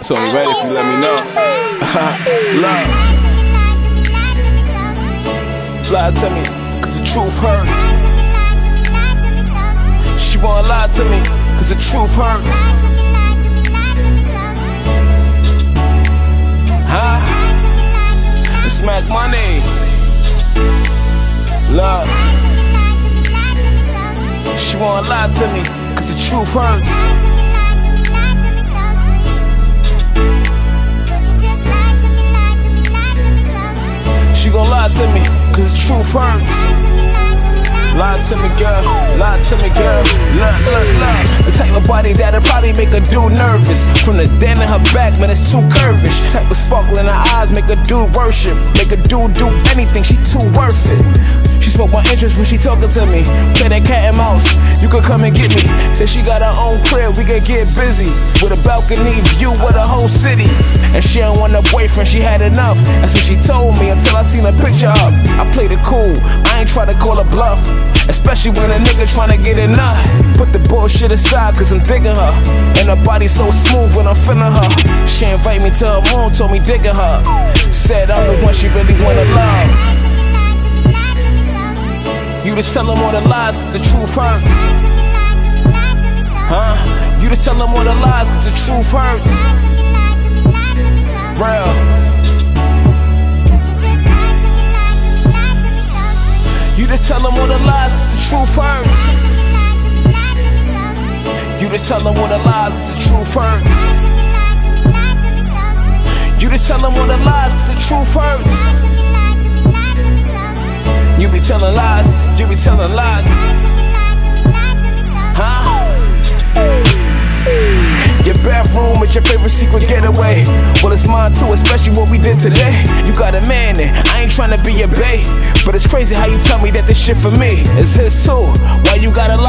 It's only right if you let me know. Love. Lie to me, cause the truth hurts. She won't lie to me, cause the truth hurts. She wanna lie to me, cause the truth hurts. She gon' lie to me, cause the truth hurts. Lie to me, girl. Lie to me, girl. Look, look, look. The type of body that'll probably make a dude nervous. From the den in her back, man, it's too curvish. Type of sparkle in her eyes, make a dude worship. Make a dude do anything, she too worth it. She spoke my interest when she talking to me. Play that cat and mouse, you could come and get me. Then she got her own crib, we could get busy. With a balcony view of the whole city. And she don't want a boyfriend, she had enough. That's what she told me until I seen a picture up. I played it cool, I ain't try to call a bluff. Especially when a nigga tryna get nut. Put the bullshit aside, cause I'm digging her. And her body so smooth when I'm feeling her. She invite me to her room, told me digging her. Said I'm the one she really wanna love. You just tell them all the lies, cause the truth hurts. Huh? You just tell them all the lies, cause the truth hurts. Real. You just tell them all the lies, cause the truth hurts. You just tell them all the lies, cause the truth hurts. You just tell them all the lies, cause the truth hurts. You be telling lies, telling lies. Huh? Your bathroom is your favorite secret getaway. Well, it's mine too, especially what we did today. You got a man and I ain't trying to be your bae. But it's crazy how you tell me that this shit for me is his too. Why you gotta